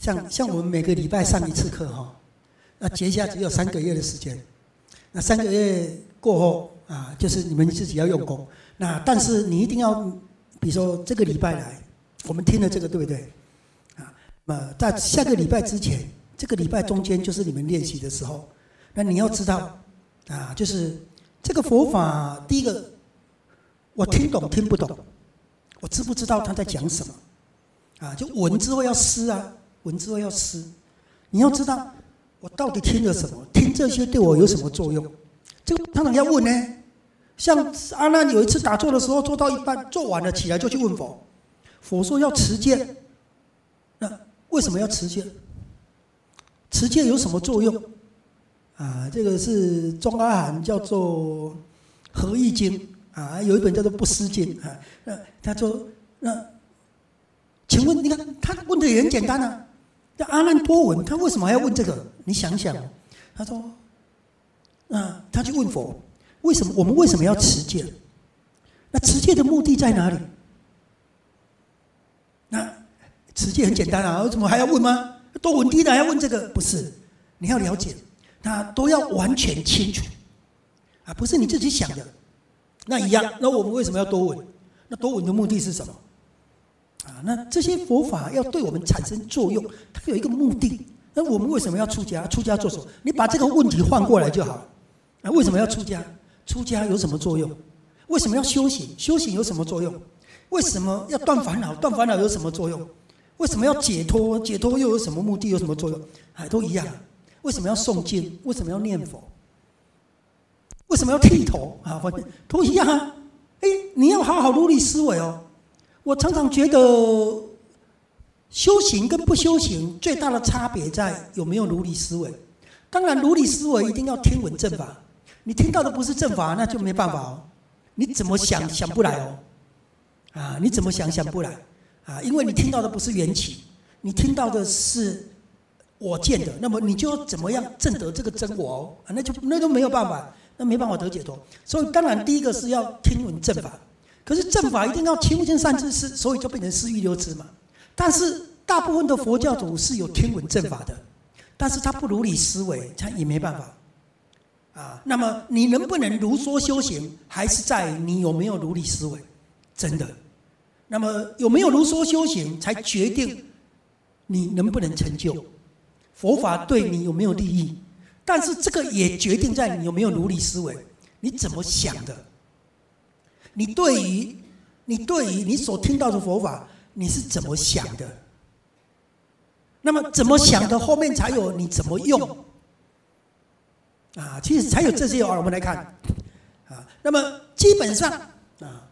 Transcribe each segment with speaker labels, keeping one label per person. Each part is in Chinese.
Speaker 1: 像像我们每个礼拜上一次课哈，那结下只有三个月的时间，那三个月过后啊，就是你们自己要用功。那但是你一定要，比如说这个礼拜来，我们听了这个对不对？啊，那在下个礼拜之前，这个礼拜中间就是你们练习的时候，那你要知道啊，就是这个佛法，第一个我听懂听不懂，我知不知道他在讲什么？啊，就闻之后要思啊，闻之后要思，你要知道我到底听了什么，听这些对我有什么作用？这个常常要问呢。像阿难有一次打坐的时候，做到一半，做完了起来就去问佛，佛说要持戒，那为什么要持戒？持戒有什么作用？啊，这个是中阿含叫做《合意经》啊，有一本叫做《不思经》啊。那他说那。请问，你看他问的也很简单啊。那阿难多闻，他为什么还要问这个？你想想，他说，啊，他去问佛，为什么我们为什么要持戒？那持戒的目的在哪里？那持戒很简单啊，为什么还要问吗？多闻低的还要问这个？不是，你要了解，那都要完全清楚啊，不是你自己想的。那一样，那我们为什么要多闻？那多闻的目的是什么？那这些佛法要对我们产生作用，它有一个目的。那我们为什么要出家？出家做什么？你把这个问题换过来就好。啊，为什么要出家？出家有什么作用？为什么要修行？修行有什么作用？为什么要断烦恼？断烦恼有什么作用？为什么要解脱？解脱又有什么目的？有什么作用？哎，都一样。为什么要诵经？为什么要念佛？为什么要剃头？啊，都一样啊。哎，你要好好努力思维哦。我常常觉得，修行跟不修行最大的差别在有没有如理思维。当然，如理思维一定要听闻正法。你听到的不是正法，那就没办法哦。你怎么想想不来哦？啊，你怎么想想不来？啊，因为你听到的不是缘起，你听到的是我见的。那么你就要怎么样证得这个真我哦？啊，那就那都没有办法，那没办法得解脱。所以，当然第一个是要听闻正法。可是正法一定要清净善知识，所以就变成四欲六知嘛。但是大部分的佛教徒是有听闻正法的，但是他不如理思维，他也没办法。啊，那么你能不能如说修行，还是在你有没有如理思维？真的。那么有没有如说修行，才决定你能不能成就佛法对你有没有利益？但是这个也决定在你有没有如理思维，你怎么想的？你对于你对于你所听到的佛法，你是怎么想的？那么怎么想的后面才有你怎么用啊？其实才有这些啊。我们来看啊，那么基本上啊，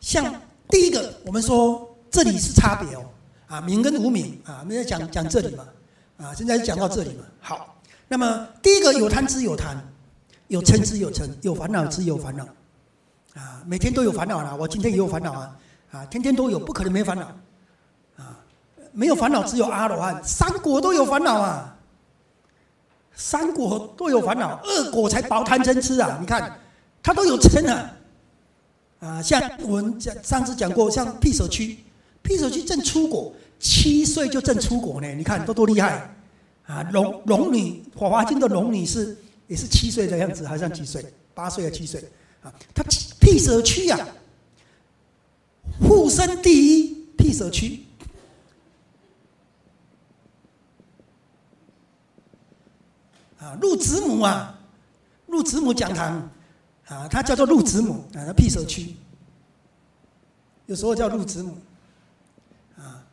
Speaker 1: 像第一个，我们说这里是差别哦啊，名跟无名啊，我们在讲讲这里嘛啊，现在讲到这里嘛。好，那么第一个有贪之有贪。有嗔之有嗔，有烦恼之有烦恼，啊，每天都有烦恼啦。我今天也有烦恼啊，啊，天天都有，不可能没烦恼，啊，没有烦恼只有阿罗汉，三果都有烦恼啊，三果都有烦恼，二果才薄贪嗔痴啊。你看，他都有嗔啊，啊，像我们讲上次讲过，像辟舍区，辟舍区正出果，七岁就正出果呢。你看都多厉害啊！龙龙女，《火华经》的龙女是。也是七岁的样子，好像几岁？八岁还七岁？啊，他屁舍区呀，护身第一屁舍区啊，入子母啊，入子母讲堂啊，他叫做入子母啊，屁舍区，有时候叫入子母啊，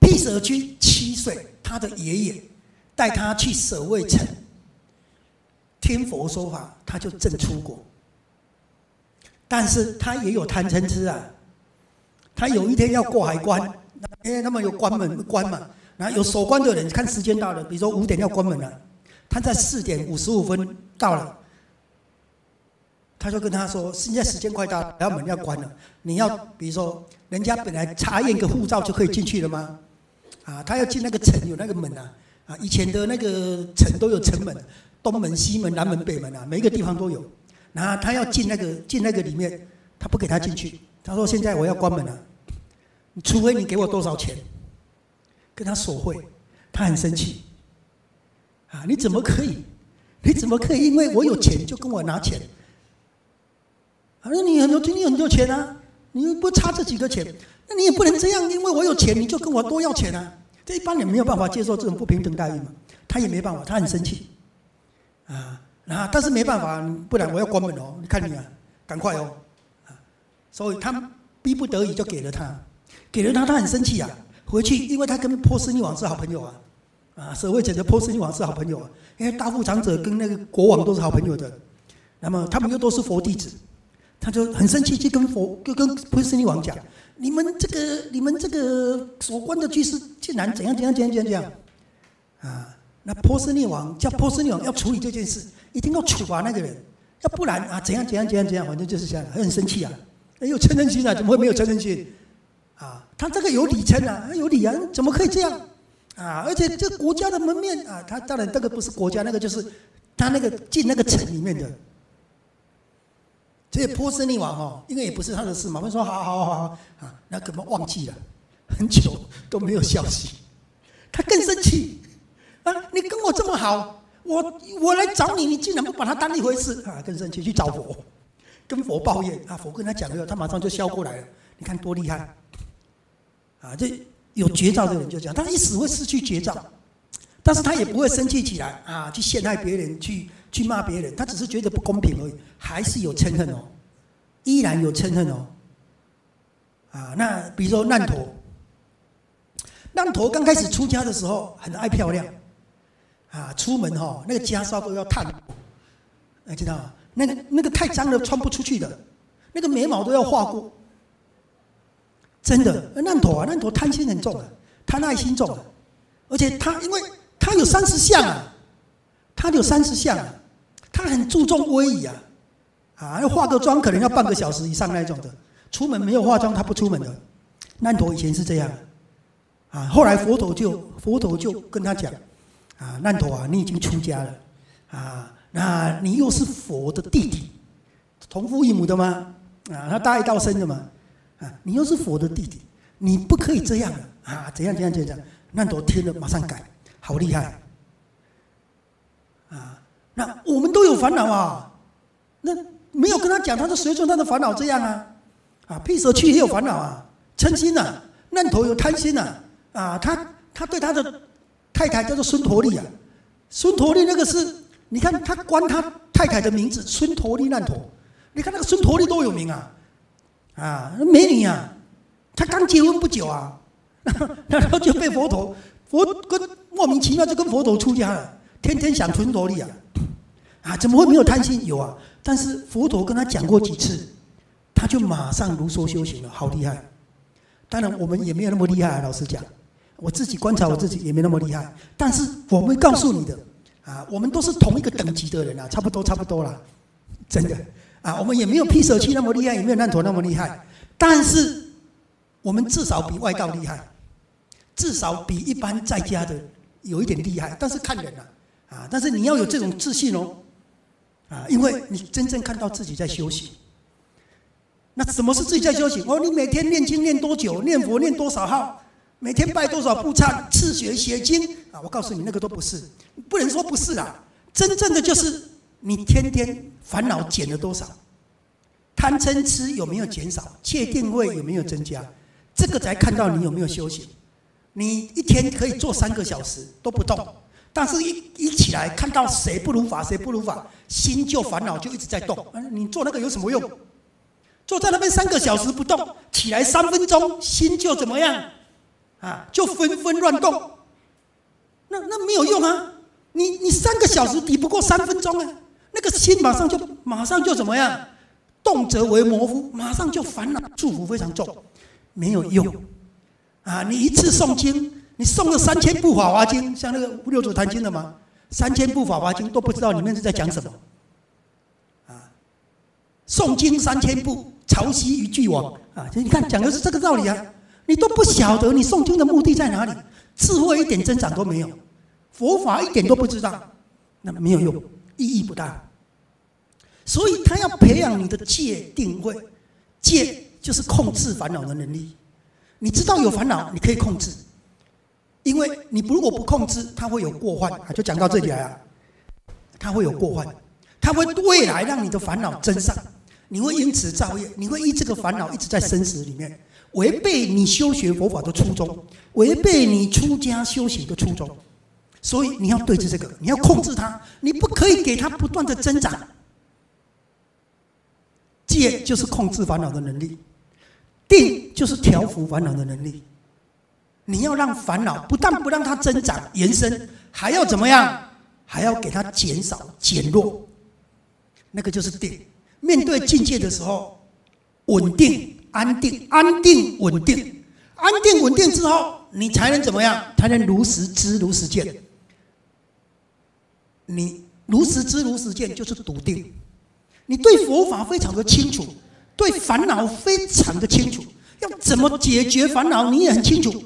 Speaker 1: 屁舍区七岁，他的爷爷带他去舍卫城。听佛说法，他就正出国。但是他也有贪嗔痴啊。他有一天要过海关，因为他们有关门关嘛，然后有守关的人看时间到了，比如说五点要关门了，他在四点五十五分到了，他就跟他说：“现在时间快到，然后门要关了，你要比如说人家本来查验个护照就可以进去了吗？啊，他要进那个城有那个门啊，啊，以前的那个城都有城门。”东门、西门、南门、北门啊，每一个地方都有。然后他要进那个进那个里面，他不给他进去。他说：“现在我要关门了，除非你给我多少钱，跟他索贿，他很生气。啊，你怎么可以？你怎么可以？因为我有钱就跟我拿钱？啊，那你很多，你很多钱啊，你又不差这几个钱，那你也不能这样，因为我有钱你就跟我多要钱啊？这一般人没有办法接受这种不平等待遇嘛，他也没办法，他很生气。啊，然后，但是没办法，不然我要关门哦。你看你啊，赶快哦。啊，所以他逼不得已就给了他。给了他，他很生气啊！回去，因为他跟波斯匿王是好朋友啊，啊，所谓讲的波斯匿王是好朋友啊，因为大富长者跟那个国王都是好朋友的，那么他们又都是佛弟子，他就很生气，就跟佛就跟波斯匿王讲：你们这个你们这个所关的居士竟然怎样怎样怎样怎样，啊，那波斯匿王叫波斯匿王要处理这件事，一定要处罚那个人，要不然啊怎样怎样怎样怎样，反正就是这样，很生气啊，有嗔恨心啊，怎么会没有嗔恨心？啊，他这个有理称啊，有理啊，怎么可以这样啊？而且这国家的门面啊，他当然这个不是国家，那个就是他那个进那个城里面的。这波斯匿王哦，因为也不是他的事嘛，我们说好好好好啊，那根本忘记了，很久都没有消息，他更生气你跟我这么好，我我来找你，你竟然不把他当一回事啊！更生气，去找佛，跟佛抱怨啊！佛跟他讲了，他马上就笑过来了，你看多厉害！啊，这有绝招的人就这样，他一死会失去绝招，但是他也不会生气起来啊，去陷害别人，去去骂别人，他只是觉得不公平而已，还是有嗔恨哦，依然有嗔恨哦。啊，那比如说难陀，难陀刚开始出家的时候很爱漂亮，啊，出门哈那个袈裟都要烫，你知道吗？那个那个太脏了穿不出去的，那个眉毛都要画过。真的，难陀啊，难陀贪心很重啊，贪爱心重啊，而且他因为他有三十相啊，他有三十相啊，他很注重威仪啊，啊，要化个妆可能要半个小时以上那种的，出门没有化妆他不出门的。难陀以前是这样，啊，后来佛陀就佛陀就跟他讲，啊，难陀啊，你已经出家了，啊，那你又是佛的弟弟，同父异母的吗？啊，他大爱道生的嘛。啊，你又是佛的弟弟，你不可以这样啊！怎样怎样怎样？难陀听了马上改，好厉害！啊，那我们都有烦恼啊，那没有跟他讲，他就随顺他的烦恼这样啊！啊，辟舍去也有烦恼啊，嗔心呐，难陀有贪心呐，啊，他他对他的太太叫做孙陀利啊，孙陀利那个是，你看他关他太太的名字孙陀利难陀，你看那个孙陀利多有名啊！啊，美女啊，她刚结婚不久啊，然后就被佛陀佛跟莫名其妙就跟佛陀出家了，天天想孙陀利啊，啊，怎么会没有贪心？有啊，但是佛陀跟他讲过几次，他就马上如说修行了，好厉害。当然我们也没有那么厉害，啊老实讲，我自己观察我自己也没那么厉害，但是我会告诉你的，啊，我们都是同一个等级的人啊，差不多差不多啦，真的。啊，我们也没有披舍器那么厉害，也没有烂陀那么厉害，但是我们至少比外道厉害，至少比一般在家的有一点厉害。但是看人啊，啊，但是你要有这种自信哦，啊，因为你真正看到自己在修行。那什么是自己在修行？哦，你每天念经念多久？念佛念多少号？每天拜多少步忏？赤血写经啊？我告诉你，那个都不是，不能说不是啊。真正的就是你天天。烦恼减了多少？贪嗔痴有没有减少？戒定慧有没有增加？这个才看到你有没有修行。你一天可以做三个小时都不动，但是一一起来看到谁不如法，谁不如法，心就烦恼就一直在动。你做那个有什么用？坐在那边三个小时不动，起来三分钟，心就怎么样？啊，就纷纷乱动。那那没有用啊！你你三个小时抵不过三分钟啊！那个心马上就马上就怎么样？动则为模糊，马上就烦恼祝福非常重，没有用啊！你一次诵经，你诵了三千部《法华经》，像那个六祖坛经的吗？三千部《法华经》都不知道里面是在讲什么啊！诵经三千部，潮汐一句网啊！你看讲的是这个道理啊！你都不晓得你诵经的目的在哪里，智慧一点增长都没有，佛法一点都不知道，那没有用。意义不大，所以他要培养你的戒定慧，戒就是控制烦恼的能力。你知道有烦恼，你可以控制，因为你如果不控制，它会有过患啊。就讲到这里来啊，它会有过患，它会未来让你的烦恼增上，你会因此造业，你会依这个烦恼一直在生死里面，违背你修学佛法的初衷，违背你出家修行的初衷。所以你要对峙这个，你要控制它，你不可以给它不断的增长。戒就是控制烦恼的能力，定就是调伏烦恼的能力。你要让烦恼不但不让它增长延伸，还要怎么样？还要给它减少减弱。那个就是定。面对境界的时候，稳定、安定、安定、稳定、安定、稳定之后，你才能怎么样？才能如实知、如实见。你如实知、如实见，就是笃定。你对佛法非常的清楚，对烦恼非常的清楚，要怎么解决烦恼，你也很清楚。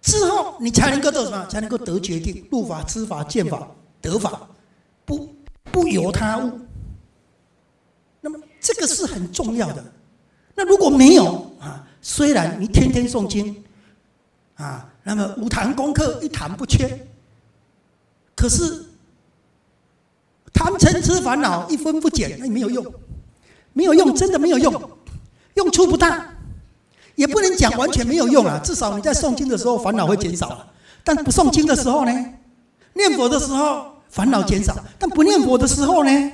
Speaker 1: 之后你才能够做什么？才能够得决定，入法、知法、见法、得法，不不由他物。那么这个是很重要的。那如果没有啊，虽然你天天诵经，啊，那么五堂功课一堂不缺，可是。贪嗔痴烦恼一分不减，那没有用，没有用，真的没有用，用处不大，也不能讲完全没有用啊。至少你在诵经的时候烦恼会减少，但不诵经的时候呢，念佛的时候烦恼减少，但不念佛的时候呢，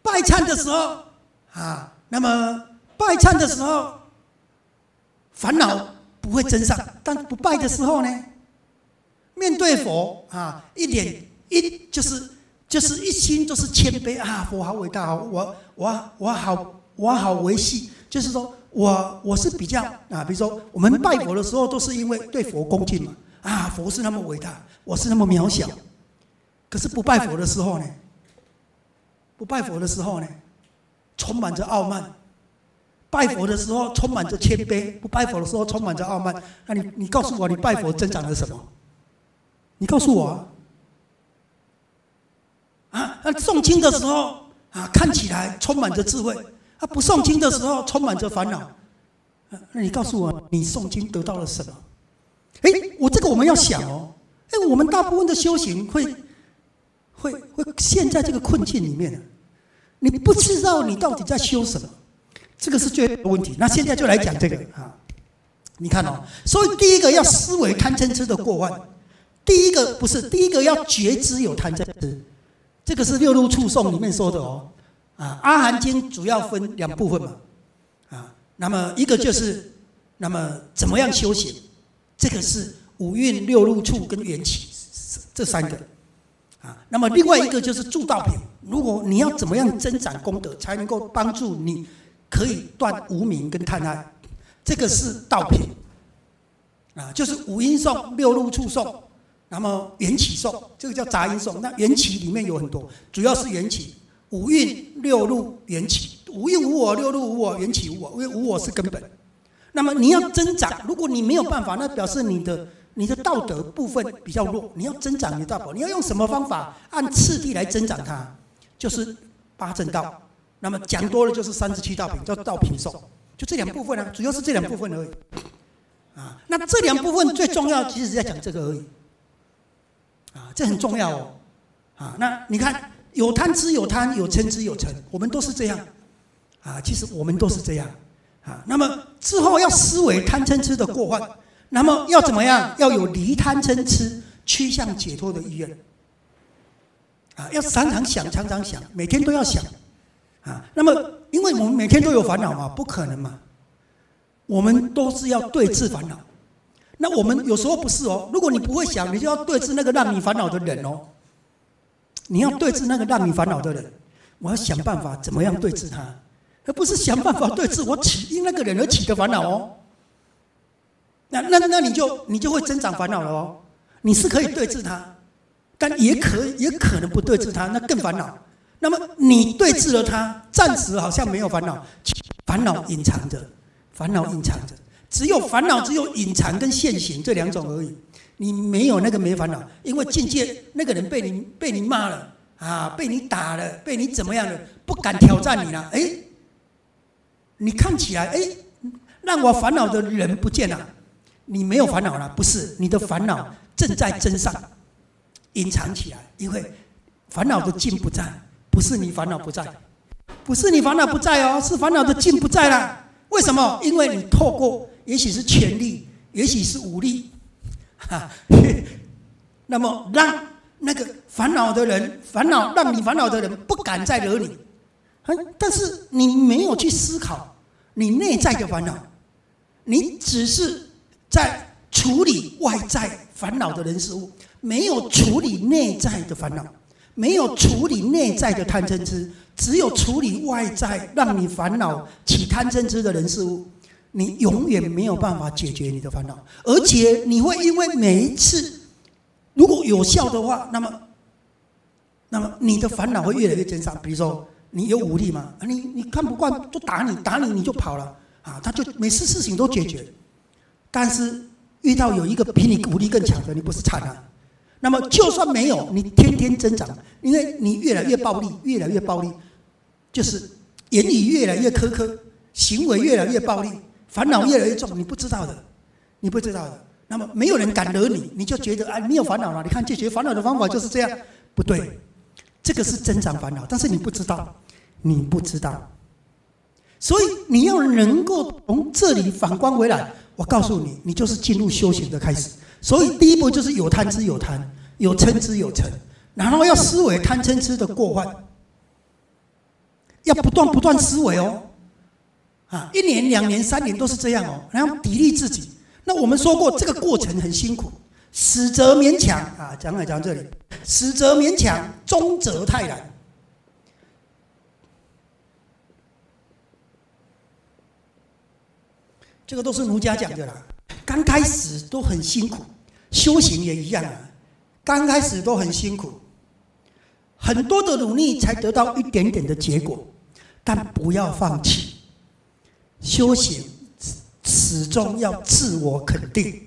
Speaker 1: 拜忏的时候啊，那么拜忏的时候烦恼不会增上，但不拜的时候呢，面对佛啊，一点。一就是就是一心都是谦卑啊，佛好伟大，我我我好我好维系，就是说我我是比较啊，比如说我们拜佛的时候都是因为对佛恭敬嘛，啊，佛是那么伟大，我是那么渺小，可是不拜佛的时候呢，不拜佛的时候呢，充满着傲慢，拜佛的时候充满着谦卑，不拜佛的时候充满着傲慢，那你你告诉我，你拜佛增长了什么？你告诉我。啊，那诵经的时候啊，看起来充满着智慧；啊，不诵经的时候充满着烦恼。那你告诉我，你诵经得到了什么？哎，我这个我们要想哦。哎，我们大部分的修行会会会陷在这个困境里面，你不知道你到底在修什么，这个是最大的问题。那现在就来讲这个。啊，你看哦，所以第一个要思维贪嗔痴的过患，第一个不是第一个要觉知有贪嗔痴。这个是六路处颂里面说的哦，啊，阿含经主要分两部分嘛，啊，那么一个就是那么怎么样修行，这个是五蕴六路处跟缘起这三个，啊，那么另外一个就是助道品，如果你要怎么样增长功德，才能够帮助你可以断无明跟贪爱，这个是道品，啊，就是五音颂、六路处颂。那么缘起颂，这个叫杂音颂。那缘起里面有很多，主要是缘起，五蕴六路缘起，五蕴无我，六路无我，缘起无我，因为无我是根本。那么你要增长，如果你没有办法，那表示你的你的道德部分比较弱。你要增长你的道德，你要用什么方法？按次第来增长它，就是八正道。那么讲多了就是三十七道品，叫道品颂，就这两部分呢，主要是这两部分而已。啊，那这两部分最重要，其实是在讲这个而已。啊，这很重要哦，啊，那你看，有贪之有贪，有嗔之有嗔，我们都是这样，啊，其实我们都是这样，啊，那么之后要思维贪嗔痴的过患，那么要怎么样？要有离贪嗔痴、趋向解脱的意愿，啊，要常常想，常常想，每天都要想，啊，那么因为我们每天都有烦恼嘛，不可能嘛，我们都是要对治烦恼。那我们有时候不是哦，如果你不会想，你就要对峙那个让你烦恼的人哦。你要对峙那个让你烦恼的人，我要想办法怎么样对峙他，而不是想办法对峙我起因那个人而起的烦恼哦。那那那你就你就会增长烦恼了哦。你是可以对峙他，但也可也可能不对峙他，那更烦恼。那么你对峙了他，暂时好像没有烦恼，烦恼隐藏着，烦恼隐藏着。只有烦恼，只有隐藏跟现行这两种而已。你没有那个没烦恼，因为境界那个人被你被你骂了啊，被你打了，被你怎么样了，不敢挑战你了。哎，你看起来，哎，让我烦恼的人不见了，你没有烦恼了，不是？你的烦恼正在增上，隐藏起来，因为烦恼的劲不在，不是你烦恼不在，不是你烦恼不在哦，是烦恼的劲不在了。为什么？因为你透过，也许是权力，也许是武力，哈，那么让那个烦恼的人，烦恼让你烦恼的人不敢再惹你。但是你没有去思考你内在的烦恼，你只是在处理外在烦恼的人事物，没有处理内在的烦恼，没有处理内在的贪嗔痴，只有处理外在让你烦恼起贪嗔痴的人事物，你永远没有办法解决你的烦恼，而且你会因为每一次如果有效的话，那么，那么你的烦恼会越来越增长，比如说。你有武力嘛？你你看不惯就打你，打你你就跑了啊！他就每次事情都解决，但是遇到有一个比你武力更强的，你不是惨了？那么就算没有，你天天增长，因为你越来越暴力，越来越暴力，就是言语越来越苛刻，行为越来越暴力，烦恼越来越重，你不知道的，你不知道的。那么没有人敢惹你，你就觉得啊，你有烦恼了。你看解决烦恼的方法就是这样，不对。这个是增长烦恼，但是你不知道，你不知道，所以你要能够从这里反观回来。我告诉你，你就是进入修行的开始。所以第一步就是有贪之有贪，有嗔之有嗔，然后要思维贪嗔痴的过患，要不断不断思维哦。啊，一年、两年、三年都是这样哦，然后砥砺自己。那我们说过，这个过程很辛苦。死则勉强啊，讲来讲这里，死则勉强，终则泰然。这个都是儒家讲的啦。刚开始都很辛苦，修行也一样啊。刚开始都很辛苦，很多的努力才得到一点点的结果，但不要放弃。修行始终要自我肯定。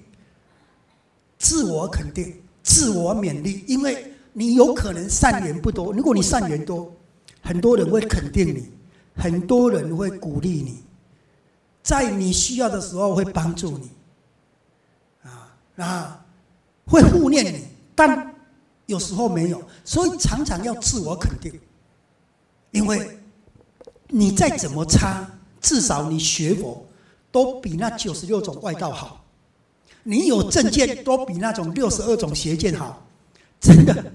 Speaker 1: 自我肯定，自我勉励，因为你有可能善缘不多。如果你善缘多，很多人会肯定你，很多人会鼓励你，在你需要的时候会帮助你，啊啊，会护念你。但有时候没有，所以常常要自我肯定，因为你再怎么差，至少你学佛都比那九十六种外道好。你有证件都比那种六十二种邪见好，真的，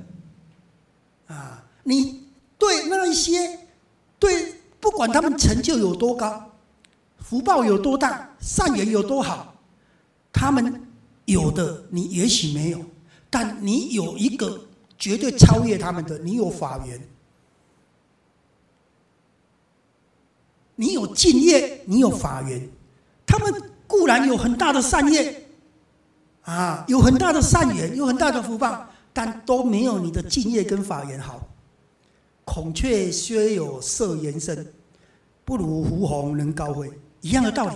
Speaker 1: 啊！你对那一些，对不管他们成就有多高，福报有多大，善缘有多好，他们有的你也许没有，但你有一个绝对超越他们的，你有法缘，你有敬业，你有法缘，他们固然有很大的善业。啊，有很大的善缘，有很大的福报，但都没有你的敬业跟法缘好。孔雀虽有色颜深，不如胡红能高飞，一样的道理，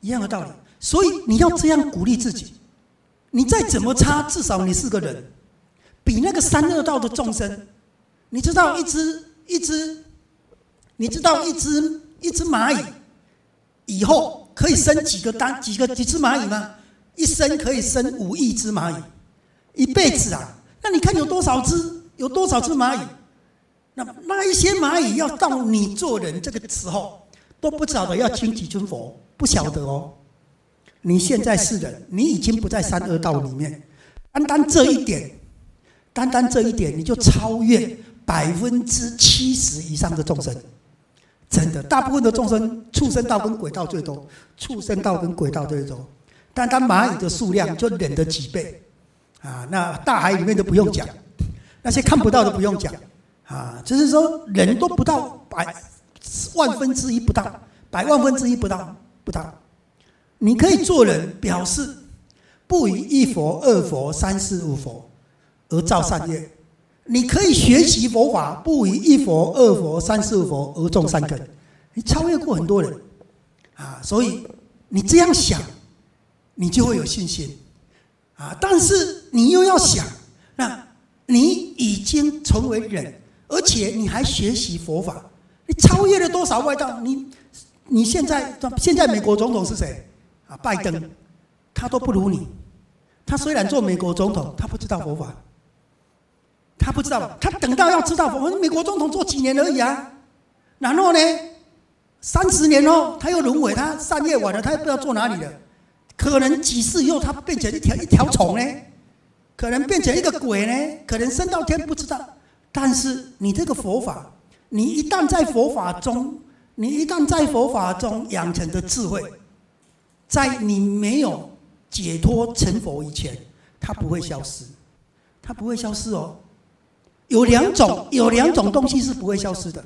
Speaker 1: 一样的道理。所以你要这样鼓励自己，你再怎么差，至少你是个人，比那个三恶道的众生。你知道一只一只，你知道一只一只蚂蚁以后可以生几个单几个几只蚂蚁吗？一生可以生五亿只蚂蚁，一辈子啊！那你看有多少只？有多少只蚂蚁？那那一些蚂蚁要到你做人这个时候，都不晓得要请几尊佛，不晓得哦。你现在是人，你已经不在三恶道里面，单单这一点，单单这一点，你就超越百分之七十以上的众生。真的，大部分的众生，畜生道跟鬼道最多，畜生道跟鬼道最多。单单蚂蚁的数量就人的几倍，啊，那大海里面都不用讲，那些看不到的不用讲，啊，就是说人都不到百万分之一不到，百万分之一不到不到，你可以做人，表示不以一佛、二佛、三四五佛而造善业；你可以学习佛法，不以一佛、二佛、三四五佛而种善根，你超越过很多人，啊，所以你这样想。你就会有信心，啊！但是你又要想，那你已经成为人，而且你还学习佛法，你超越了多少外道？你你现在现在美国总统是谁啊？拜登，他都不如你。他虽然做美国总统，他不知道佛法，他不知道，他等到要知道佛法，美国总统做几年而已啊。然后呢，三十年后他又轮回，他三夜晚了，他也不知道做哪里了。可能几世以后，他变成一条一条虫呢？可能变成一个鬼呢？可能升到天不知道。但是你这个佛法，你一旦在佛法中，你一旦在佛法中养成的智慧，在你没有解脱成佛以前，它不会消失，它不会消失哦。有两种，有两种东西是不会消失的。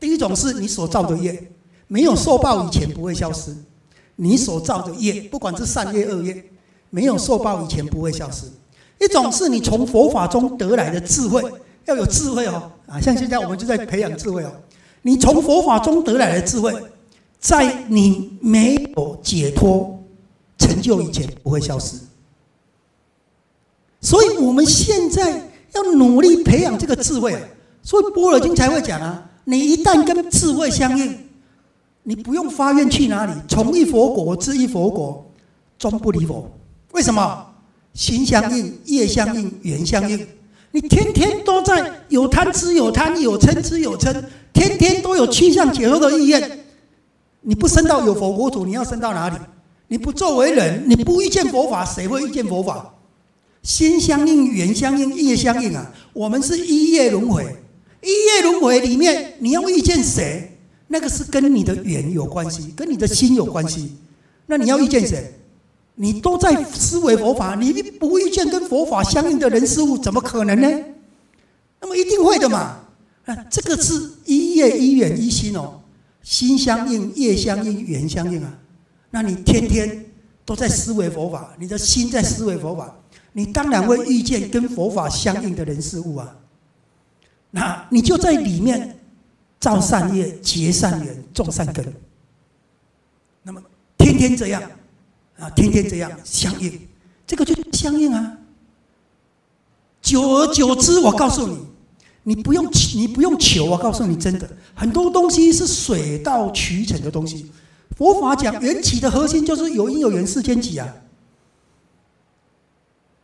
Speaker 1: 第一种是你所造的业，没有受报以前不会消失。你所造的业，不管是善业恶业，没有受报以前不会消失。一种是你从佛法中得来的智慧。要有智慧哦，啊，像现在我们就在培养智慧哦。你从佛法中得来的智慧，在你没有解脱成就以前不会消失。所以我们现在要努力培养这个智慧啊。所以《般若经》才会讲啊，你一旦跟智慧相应，你不用发愿去哪里，从一佛国至一佛国，终不离佛。为什么？心相应，业相应，缘相应。你天天都在有贪之有贪，有嗔之有嗔，天天都有趋向解脱的意愿。你不升到有佛国土，你要升到哪里？你不作为人，你不遇见佛法，谁会遇见佛法？心相应，缘相应，业相应啊！我们是一业轮回，一业轮回里面，你要遇见谁？那个是跟你的缘有关系，跟你的心有关系。那你要遇见谁？你都在思维佛法，你不遇见跟佛法相应的人事物，怎么可能呢？那么一定会的嘛！啊，这个是一业一缘一心哦，心相应，业相应，缘相应啊。那你天天都在思维佛法，你的心在思维佛法，你当然会遇见跟佛法相应的人事物啊。那你就在里面造善业、结善缘、种善根。那么天天这样。啊，天天这样相应，这个就相应啊。久而久之，我告诉你，你不用你不用求，我告诉你，真的很多东西是水到渠成的东西。佛法讲缘起的核心就是有因有缘世间起啊。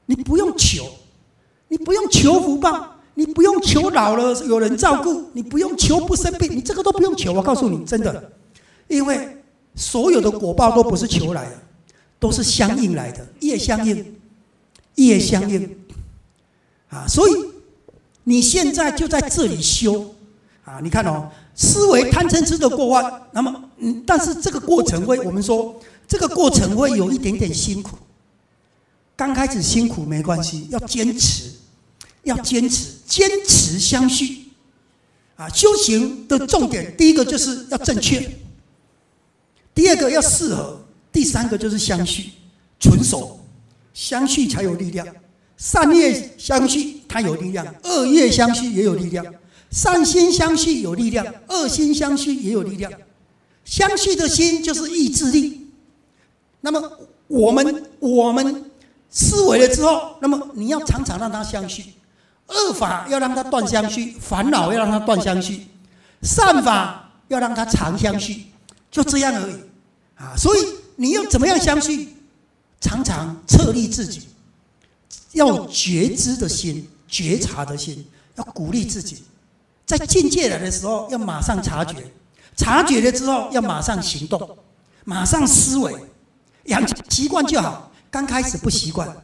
Speaker 1: 你不用求，你不用求福报，你不用求老了有人照顾，你不用求不生病，你这个都不用求。我告诉你，真的，因为所有的果报都不是求来的。都是相应来的，业相应，业相应，啊，所以你现在就在这里修，啊，你看哦，思维贪嗔痴的过患，那么，嗯，但是这个过程会，我们说这个过程会有一点点辛苦，刚开始辛苦没关系，要坚持，要坚持，坚持相续，啊，修行的重点，第一个就是要正确，第二个要适合。第三个就是相续，纯熟，相续才有力量。善业相续，它有力量；恶业相续也有力量。善心相续有力量，恶心相续也有力量。相续的心就是意志力。那么我们我们思维了之后，那么你要常常让它相续。恶法要让它断相续，烦恼要让它断相续，善法要让它常相续，就这样而已啊！所以。你要怎么样相信？常常策立自己，要觉知的心、觉察的心，要鼓励自己，在境界来的时候要马上察觉，察觉了之后要马上行动，马上思维，养成习惯就好。刚开始不习惯，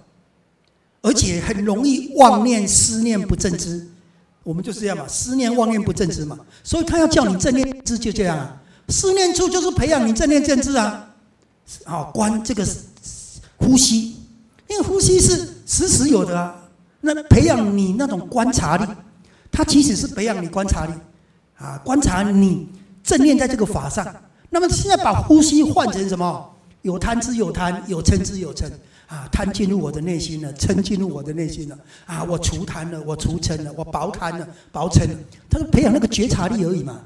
Speaker 1: 而且很容易妄念、思念不正知。我们就是这样嘛，思念、妄念不正知嘛。所以他要叫你正念知，就这样啊。思念处就是培养你正念正知啊。啊，观这个呼吸，因为呼吸是时时有的啊。那培养你那种观察力，它其实是培养你观察力啊，观察你正念在这个法上。那么现在把呼吸换成什么？有贪之有贪，有嗔之有嗔啊。贪进入我的内心了，嗔进入我的内心了啊。我除贪了，我除嗔了，我薄贪了，薄嗔了。他是培养那个觉察力而已嘛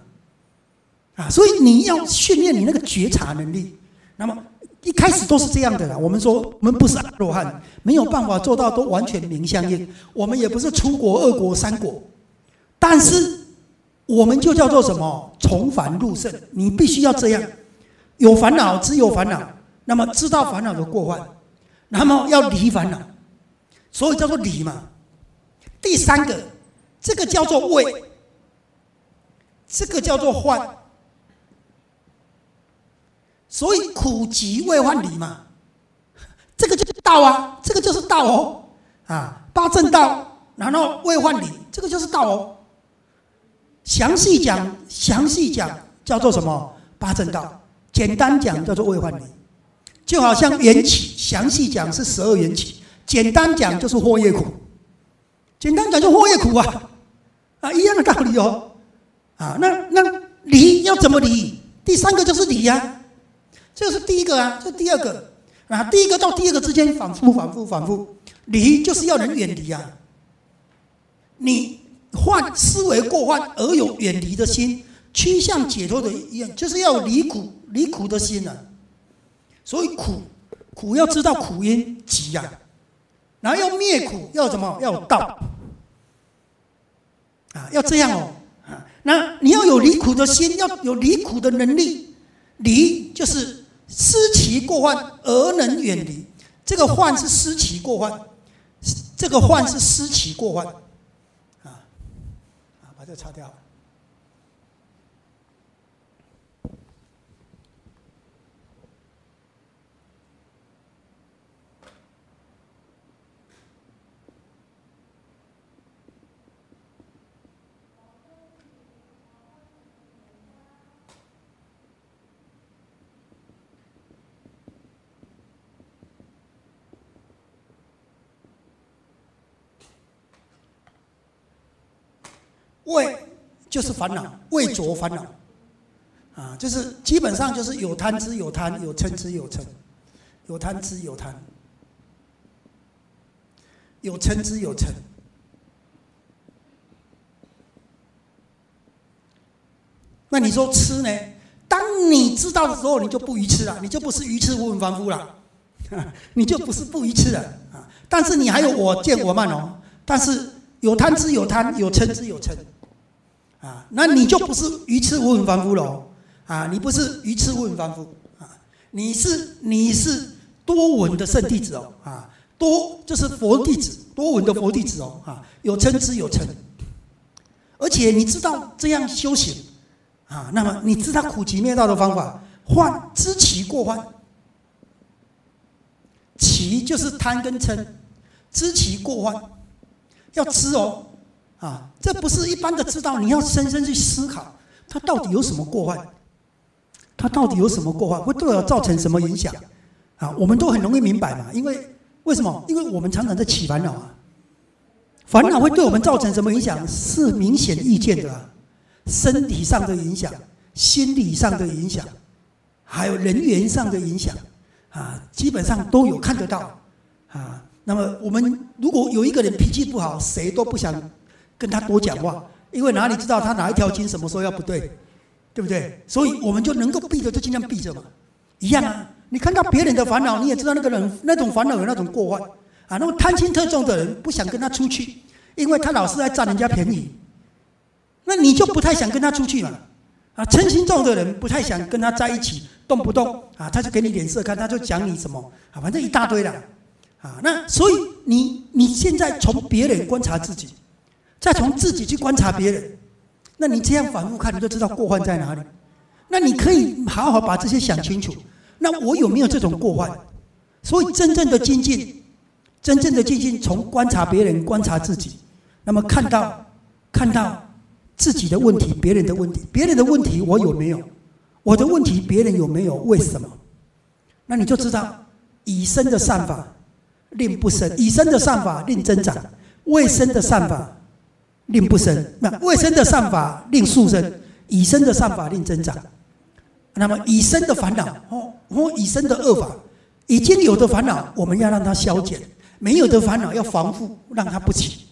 Speaker 1: 啊。所以你要训练你那个觉察能力，那么。一开始都是这样的啦。我们说，我们不是阿罗汉，没有办法做到都完全明相应。我们也不是出国二国三国，但是我们就叫做什么重返入圣。你必须要这样，有烦恼，只有烦恼，那么知道烦恼的过患，那么要离烦恼，所以叫做离嘛。第三个，这个叫做畏，这个叫做患，所以苦集未患离嘛。这个就是道啊，这个就是道哦，啊，八正道，然后未患离，这个就是道哦。详细讲，详细讲叫做什么？八正道。简单讲叫做未患离，就好像缘起，详细讲是十二缘起，简单讲就是祸业苦。简单讲就祸业苦啊，啊，一样的道理哦。啊，那那离要怎么离？第三个就是离呀，这是第一个啊，这第二个啊，第一个到第二个之间反复反复反复，离就是要能远离啊。你。患思维过患而有远离的心，趋向解脱的一样，就是要离苦离苦的心啊。所以苦苦要知道苦因急呀，然后要灭苦要怎么要道啊？要这样哦啊。那你要有离苦的心，要有离苦的能力。离就是思其过患而能远离，这个患是思其过患，这个患是思其过患。啊，把这擦掉。畏就是烦恼，畏着烦恼，啊，就是基本上就是有贪之有贪，有嗔之有嗔，有贪之有贪，有嗔之有嗔。那你说吃呢？当你知道的时候，你就不愚痴了，你就不是愚痴无闻凡夫了，你就不是不愚痴了啊。但是你还有我见我慢哦，但是有贪之有贪，有嗔之有嗔。啊，那你就不是愚痴无闻凡夫了啊！你不是愚痴无闻凡夫啊！你是你是多闻的圣弟子哦啊！多就是佛弟子，多闻的佛弟子哦啊！有称之有称，而且你知道这样修行啊，那么你知道苦集灭道的方法，患知其过患，其就是贪跟嗔，知其过患，要知哦。啊，这不是一般的知道，你要深深去思考，它到底有什么过患？它到底有什么过患？会对我造成什么影响？啊，我们都很容易明白嘛，因为为什么？因为我们常常在起烦恼啊，烦恼会对我们造成什么影响？是明显易见的，身体上的影响，心理上的影响，还有人缘上的影响，啊，基本上都有看得到，啊，那么我们如果有一个人脾气不好，谁都不想。跟他多讲话，因为哪里知道他哪一条筋什么时候要不对，对不对？所以我们就能够避着，就尽量避着嘛。一样啊，你看到别人的烦恼，你也知道那个人那种烦恼有那种过患啊。那么贪心特重的人不想跟他出去，因为他老是在占人家便宜，那你就不太想跟他出去嘛。啊，嗔心重的人不太想跟他在一起，动不动啊他就给你脸色看，他就讲你什么啊，反正一大堆的啊。那所以你你现在从别人观察自己。再从自己去观察别人，那你这样反复看，你就知道过患在哪里。那你可以好好把这些想清楚。那我有没有这种过患？所以真正的精进，真正的精进，从观察别人、观察自己，那么看到看到自己的问题、别人的问题、别人的问题我有没有？我的问题别人有没有？为什么？那你就知道以身的善法令不生，以身的善法令增长，未生的善法。令不生，那未生的善法令速生，已生的善法令增长。那么已生的烦恼，哦或已生的恶法，已经有的烦恼，我们要让它消减；没有的烦恼要防护，让它不起。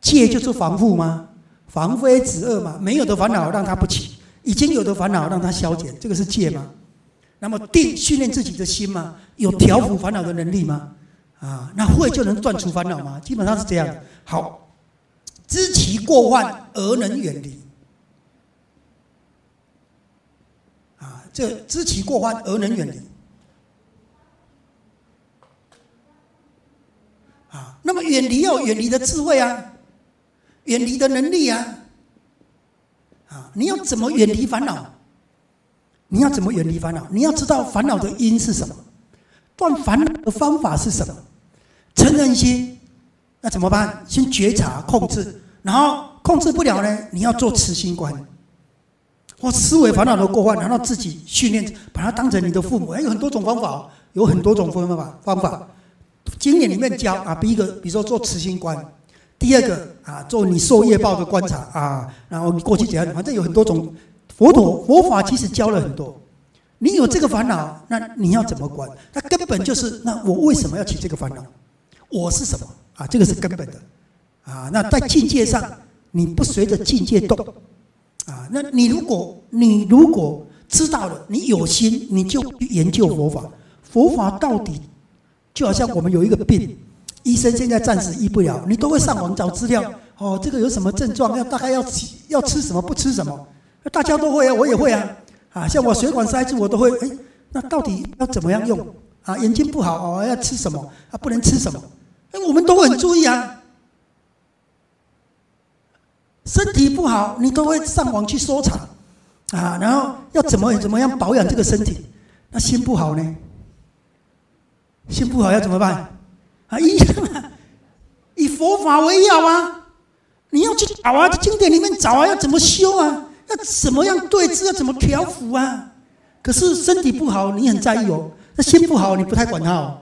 Speaker 1: 戒就是防护吗？防非止恶吗？没有的烦恼让它不起，已经有的烦恼让它消减，这个是戒吗？那么定训练自己的心吗？有调伏烦恼的能力吗？啊，那会就能断除烦恼吗？基本上是这样。好。知其过患而能远离，啊，这知其过患而能远离。啊，那么远离要远离的智慧啊，远离的能力啊，啊，你要怎么远离烦恼？你要怎么远离烦恼？你要知道烦恼的因是什么，断烦恼的方法是什么？承认心，那怎么办？先觉察、控制，然后控制不了呢？你要做慈心观，或思维烦恼的过患，然后自己训练，把它当成你的父母。还有很多种方法，有很多种方法方法。经典里面教啊，第一个，比如说做慈心观；第二个啊，做你受业报的观察啊，然后你过去怎样，反正有很多种。佛陀佛法其实教了很多。你有这个烦恼，那你要怎么管？那根本就是，那我为什么要起这个烦恼？我是什么啊？这个是根本的啊。那在境界上，你不随着境界动啊。那你如果你如果知道了，你有心，你就研究佛法。佛法到底？就好像我们有一个病，医生现在暂时医不了，你都会上网找资料。哦，这个有什么症状？要大概要吃要吃什么？不吃什么？大家都会啊，我也会啊。啊，像我血管塞住，我都会。哎，那到底要怎么样用？啊，眼睛不好哦，要吃什么？啊，不能吃什么？哎，我们都很注意啊。身体不好，你都会上网去搜查。啊，然后要怎么怎么样保养这个身体？那心不好呢？心不好要怎么办？啊，一样啊，以佛法为要啊！你要去找啊，经典里面找啊，要怎么修啊？要怎么样对治？要怎么调伏啊？可是身体不好，你很在意哦。那心不好，你不太管他哦。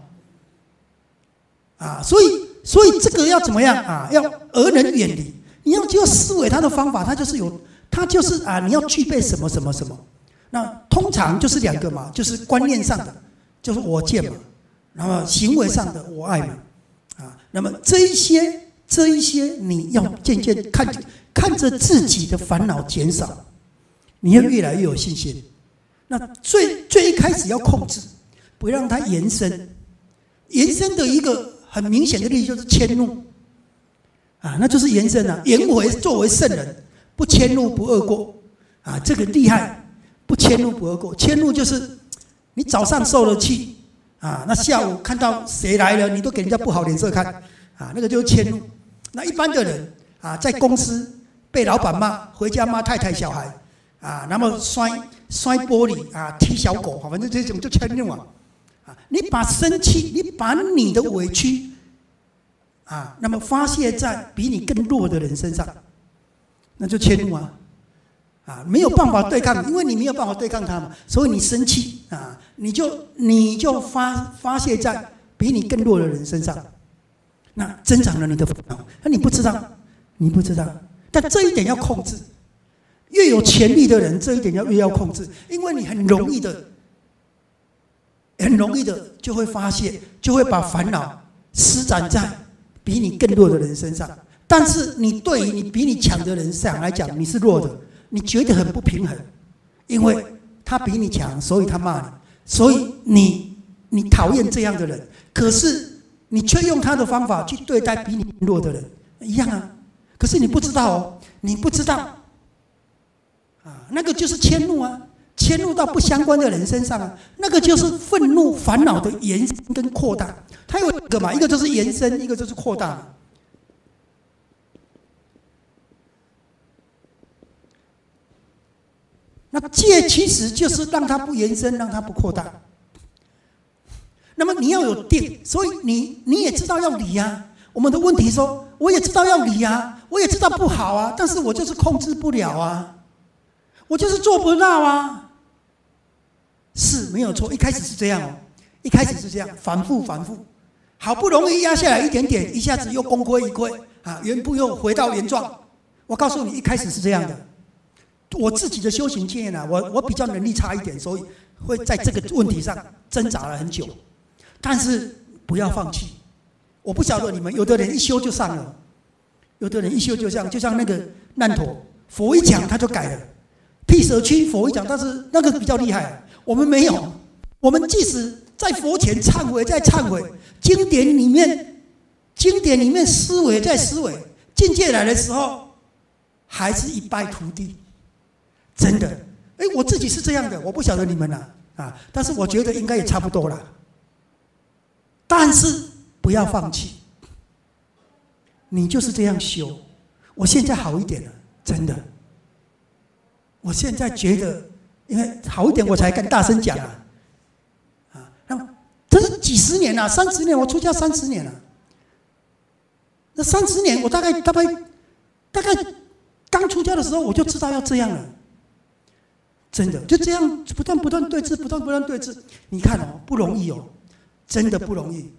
Speaker 1: 啊，所以，所以这个要怎么样啊？要而能远离。你要就要思维他的方法，他就是有，他就是啊，你要具备什么什么什么？那通常就是两个嘛，就是观念上的，就是我见嘛。然后行为上的我爱嘛，啊，那么这一些这一些你要渐渐看看着自己的烦恼减少，你要越来越有信心。那最最一开始要控制，不让它延伸。延伸的一个很明显的例子就是迁怒，啊，那就是延伸啊。颜回作为圣人，不迁怒不恶过，啊，这个厉害，不迁怒不恶过。迁怒就是你早上受了气。啊，那下午看到谁来了，你都给人家不好脸色看，啊，那个就是迁怒。那一般的人啊，在公司被老板骂，回家骂太太小孩，啊，那么摔摔玻璃啊，踢小狗，反正这种就迁怒啊。啊，你把生气，你把你的委屈，啊，那么发泄在比你更弱的人身上，那就迁怒啊。啊，没有办法对抗，因为你没有办法对抗他嘛，所以你生气啊，你就你就发发泄在比你更弱的人身上，那增长了你的烦恼。那你不知道，你不知道，但这一点要控制。越有潜力的人，这一点要越要控制，因为你很容易的，很容易的就会发泄，就会把烦恼施展在比你更弱的人身上。但是你对于你比你强的人上来讲，你是弱的。你觉得很不平衡，因为他比你强，所以他骂你，所以你你讨厌这样的人，可是你却用他的方法去对待比你弱的人，一样啊。可是你不知道哦，你不知道啊，那个就是迁怒啊，迁入到不相关的人身上啊，那个就是愤怒烦恼的延伸跟扩大。它有一个嘛，一个就是延伸，一个就是扩大。那戒其实就是让它不延伸，让它不扩大。那么你要有定，所以你你也知道要理呀。我们的问题说，我也知道要理呀，我也知道不好啊，但是我就是控制不了啊，我就是做不到啊。是没有错，一开始是这样哦，一开始是这样，反复反复，好不容易压下来一点点，一下子又功亏一篑啊，原步又回到原状。我告诉你，一开始是这样的。我自己的修行经验呢，我我比较能力差一点，所以会在这个问题上挣扎了很久。但是不要放弃。我不晓得你们，有的人一修就上了，有的人一修就像就像那个难陀，佛一讲他就改了。辟舍区佛一讲，但是那个比较厉害。我们没有，我们即使在佛前忏悔，在忏悔，经典里面，经典里面思维在思维，境界来的时候，还是一败涂地。真的，哎，我自己是这样的，我不晓得你们了啊，但是我觉得应该也差不多了。但是不要放弃，你就是这样修。我现在好一点了，真的。我现在觉得，因为好一点，我才敢大声讲啊。啊，那么这是几十年了，三十年，我出家三十年了。那三十年，我大概大概大概刚出家的时候，我就知道要这样了。真的就这样不断不断对峙，不断不断对峙。你看哦，不容易哦，真的不容易。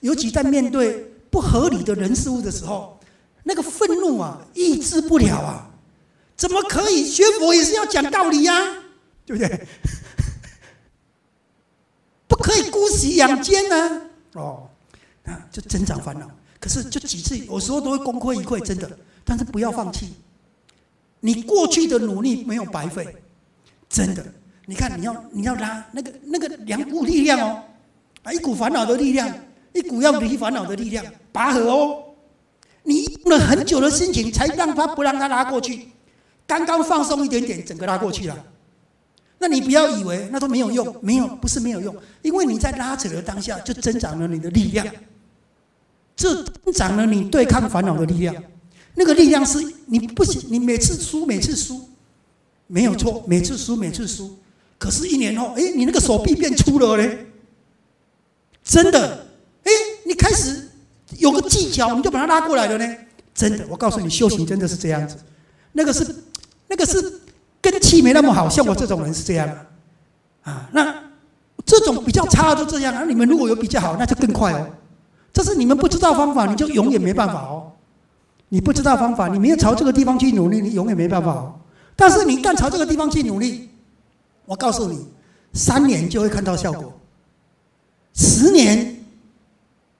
Speaker 1: 尤其在面对不合理的人事物的时候，那个愤怒啊，抑制不了啊。怎么可以学佛也是要讲道理呀？对不对？不可以姑息养奸呢？哦，啊，就增长烦恼。可是就几次，有时候都会功亏一篑，真的。但是不要放弃，你过去的努力没有白费。真的，你看，你要你要拉那个那个两股力量哦，啊，一股烦恼的力量，一股要离烦恼的力量，拔河哦。你用了很久的心情，才让他不让他拉过去，刚刚放松一点点，整个拉过去了。那你不要以为那都没有用，没有不是没有用，因为你在拉扯的当下，就增长了你的力量，这增长了你对抗烦恼的力量。那个力量是你不行，你每次输，每次输。没有错，每次输，每次输。可是，一年后，哎，你那个手臂变粗了嘞，真的。哎，你开始有个技巧，你就把它拉过来了呢。真的，我告诉你，修行真的是这样子。那个是，那个是根气没那么好，像我这种人是这样啊。那这种比较差都这样啊。你们如果有比较好，那就更快哦。这是你们不知道方法，你就永远没办法哦。你不知道方法，你没有朝这个地方去努力，你永远没办法哦。但是你干朝这个地方去努力，我告诉你，三年就会看到效果，十年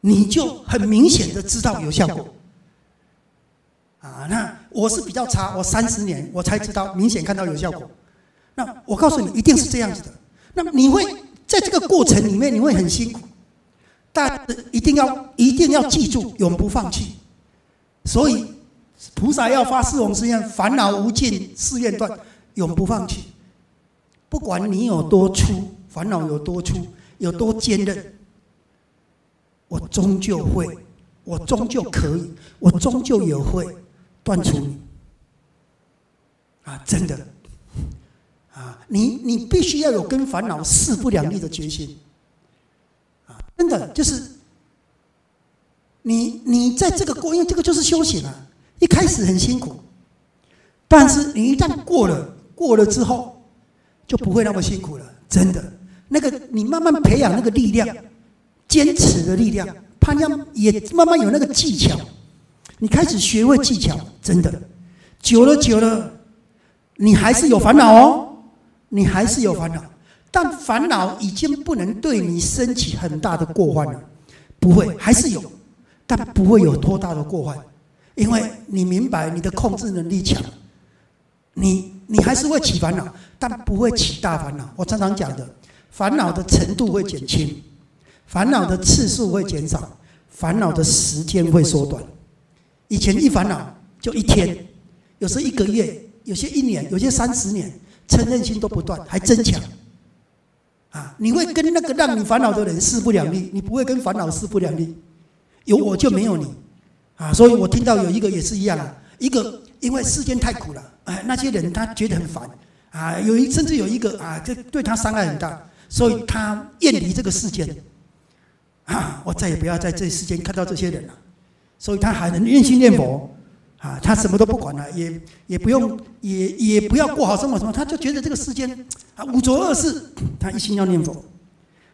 Speaker 1: 你就很明显的知道有效果。啊，那我是比较差，我三十年我才知道明显看到有效果。那我告诉你，一定是这样子的。那么你会在这个过程里面，你会很辛苦，但一定要一定要记住，永不放弃。所以。菩萨要发四弘誓愿，烦恼无尽，誓愿断，永不放弃。不管你有多粗，烦恼有多粗，有多坚韧，我终究会，我终究可以，我终究也会断除你。啊，真的，啊，你你必须要有跟烦恼势不两立的决心。啊，真的就是你你在这个过，因为这个就是修行啊。一开始很辛苦，但是你一旦过了，过了之后就不会那么辛苦了。真的，那个你慢慢培养那个力量，坚持的力量，攀岩也慢慢有那个技巧。你开始学会技巧，真的，久了久了，你还是有烦恼哦，你还是有烦恼，但烦恼已经不能对你升起很大的过患了，不会，还是有，但不会有多大的过患。因为你明白你的控制能力强，你你还是会起烦恼，但不会起大烦恼。我常常讲的，烦恼的程度会减轻，烦恼的次数会减少，烦恼的时间会缩短。以前一烦恼就一天，有时一个月，有些一年，有些三十年，嗔恨心都不断，还增强。啊，你会跟那个让你烦恼的人势不两立，你不会跟烦恼势不两立。有我就没有你。啊，所以我听到有一个也是一样啊，一个因为世间太苦了，哎，那些人他觉得很烦，啊，有一甚至有一个啊，这对他伤害很大，所以他厌离这个世间，啊，我再也不要在这世间看到这些人了，所以他还能念心念佛，啊，他什么都不管了，也也不用也也不要过好生活什么，他就觉得这个世间啊五浊恶世，他一心要念佛，